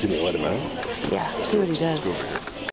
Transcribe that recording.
Didn't you let him out? Yeah, see what he does.